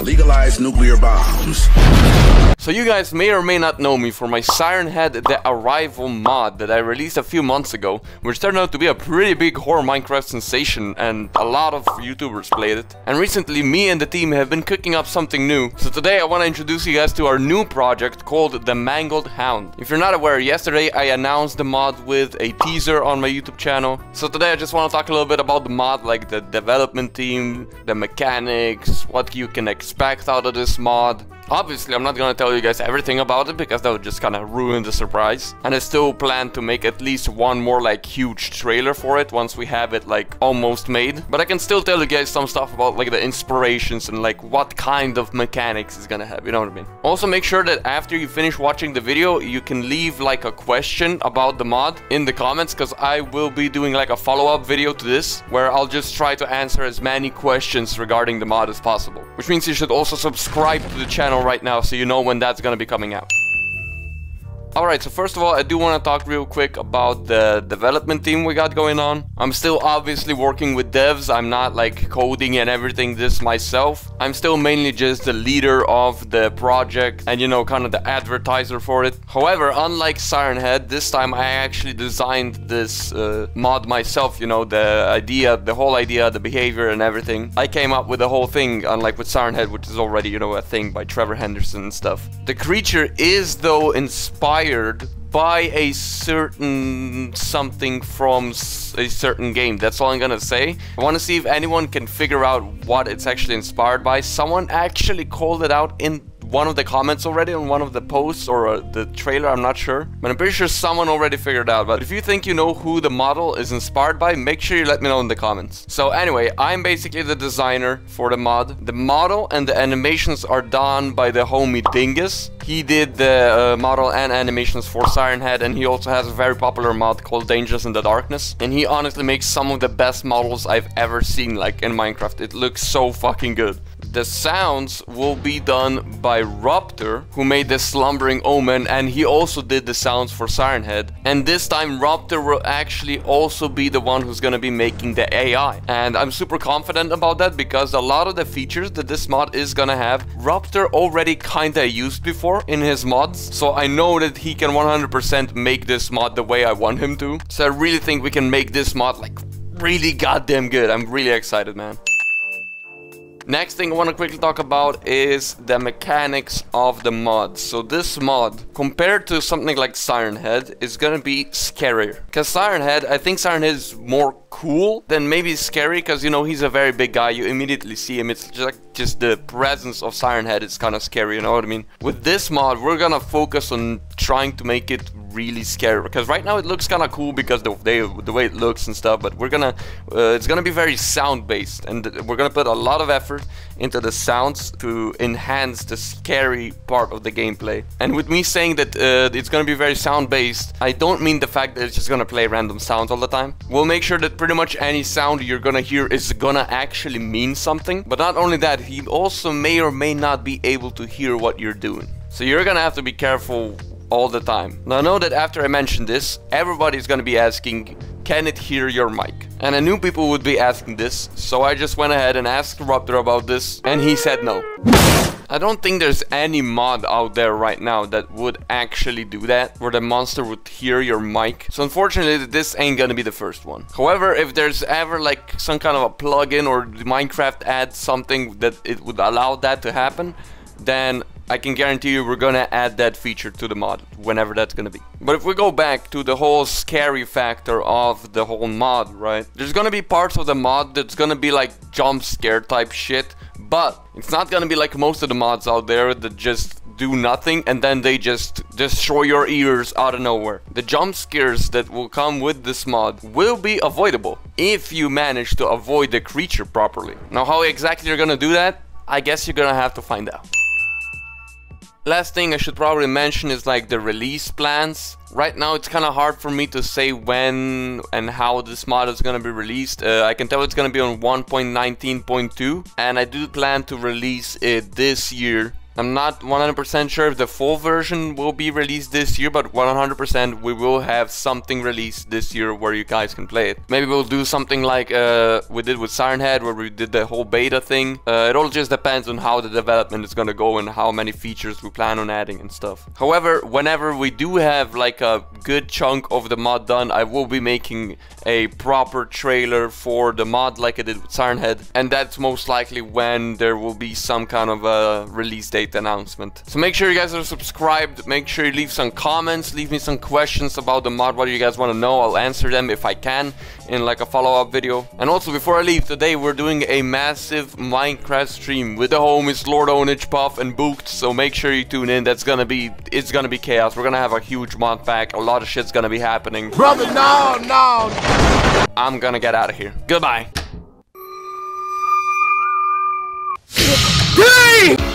Legalize nuclear bombs. So you guys may or may not know me for my Siren Head The Arrival mod that I released a few months ago, which turned out to be a pretty big horror Minecraft sensation and a lot of YouTubers played it. And recently me and the team have been cooking up something new, so today I want to introduce you guys to our new project called The Mangled Hound. If you're not aware, yesterday I announced the mod with a teaser on my YouTube channel, so today I just want to talk a little bit about the mod, like the development team, the mechanics, what you can expect out of this mod, Obviously, I'm not gonna tell you guys everything about it because that would just kind of ruin the surprise. And I still plan to make at least one more like huge trailer for it once we have it like almost made. But I can still tell you guys some stuff about like the inspirations and like what kind of mechanics it's gonna have, you know what I mean? Also make sure that after you finish watching the video, you can leave like a question about the mod in the comments because I will be doing like a follow-up video to this where I'll just try to answer as many questions regarding the mod as possible. Which means you should also subscribe to the channel channel right now so you know when that's gonna be coming out. Alright, so first of all, I do want to talk real quick about the development team we got going on. I'm still obviously working with devs, I'm not like coding and everything this myself. I'm still mainly just the leader of the project and you know, kind of the advertiser for it. However, unlike Siren Head, this time I actually designed this uh, mod myself, you know, the idea, the whole idea, the behavior and everything. I came up with the whole thing, unlike with Siren Head, which is already, you know, a thing by Trevor Henderson and stuff. The creature is though inspired inspired by a certain something from a certain game. That's all I'm gonna say. I want to see if anyone can figure out what it's actually inspired by. Someone actually called it out in one of the comments already on one of the posts or uh, the trailer, I'm not sure. But I'm pretty sure someone already figured out. But if you think you know who the model is inspired by, make sure you let me know in the comments. So anyway, I'm basically the designer for the mod. The model and the animations are done by the homie Dingus. He did the uh, model and animations for Siren Head and he also has a very popular mod called Dangerous in the Darkness. And he honestly makes some of the best models I've ever seen like in Minecraft. It looks so fucking good. The sounds will be done by Ruptor, who made the Slumbering Omen, and he also did the sounds for Siren Head. And this time Ruptor will actually also be the one who's gonna be making the AI. And I'm super confident about that because a lot of the features that this mod is gonna have, Ruptor already kinda used before in his mods. So I know that he can 100% make this mod the way I want him to. So I really think we can make this mod like really goddamn good. I'm really excited, man. Next thing I want to quickly talk about is the mechanics of the mod. So this mod, compared to something like Siren Head, is gonna be scarier. Because Siren Head, I think Siren Head is more cool than maybe scary because you know he's a very big guy you immediately see him it's just like just the presence of siren head is kind of scary you know what i mean? With this mod we're gonna focus on trying to make it really scary because right now it looks kind of cool because the, they, the way it looks and stuff but we're gonna uh, it's gonna be very sound based and we're gonna put a lot of effort into the sounds to enhance the scary part of the gameplay. And with me saying that uh, it's gonna be very sound based I don't mean the fact that it's just gonna play random sounds all the time. We'll make sure that pretty much any sound you're gonna hear is gonna actually mean something. But not only that he also may or may not be able to hear what you're doing so you're gonna have to be careful all the time. Now I know that after I mention this, everybody's gonna be asking, can it hear your mic? And I knew people would be asking this, so I just went ahead and asked Ruptor about this, and he said no. I don't think there's any mod out there right now that would actually do that, where the monster would hear your mic. So unfortunately, this ain't gonna be the first one. However, if there's ever like some kind of a plugin or Minecraft adds something that it would allow that to happen, then I can guarantee you we're gonna add that feature to the mod, whenever that's gonna be. But if we go back to the whole scary factor of the whole mod, right? There's gonna be parts of the mod that's gonna be like jump scare type shit, but it's not gonna be like most of the mods out there that just do nothing and then they just destroy your ears out of nowhere. The jump scares that will come with this mod will be avoidable if you manage to avoid the creature properly. Now how exactly you're gonna do that? I guess you're gonna have to find out. Last thing I should probably mention is like the release plans. Right now it's kind of hard for me to say when and how this mod is going to be released. Uh, I can tell it's going to be on 1.19.2 and I do plan to release it this year I'm not 100% sure if the full version will be released this year, but 100% we will have something released this year where you guys can play it. Maybe we'll do something like uh, we did with Siren Head, where we did the whole beta thing. Uh, it all just depends on how the development is gonna go and how many features we plan on adding and stuff. However, whenever we do have like a good chunk of the mod done, I will be making a proper trailer for the mod like I did with Siren Head, and that's most likely when there will be some kind of a release date announcement. So make sure you guys are subscribed, make sure you leave some comments, leave me some questions about the mod, what do you guys want to know, I'll answer them if I can in like a follow-up video. And also before I leave, today we're doing a massive Minecraft stream with the homies Lord Onage, Puff, and Booked. So make sure you tune in. That's gonna be it's gonna be chaos. We're gonna have a huge mod pack. A lot of shit's gonna be happening. Brother, no, no. I'm gonna get out of here. Goodbye. Hey!